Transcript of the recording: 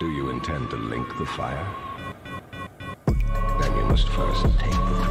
Do you intend to link the fire? Then you must first take the